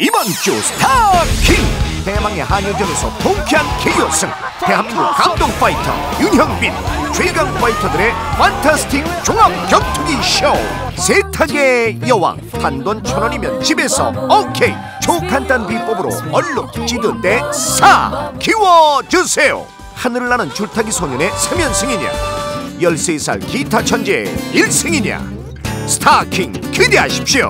이번 주 스타 킹! 대망의 한일전에서 통쾌한 KO승 대한민국 감동 파이터 윤형빈 최강 파이터들의 fantastic 종합 격투기 쇼. 세탁의 여왕 단돈 천 원이면 집에서 오케이. 초간단 비법으로 얼룩 찌든 때 싹 지워주세요. 하늘을 나는 줄타기 소년의 3연승이냐 13살 기타 천재의 1승이냐 스타킹 기대하십시오.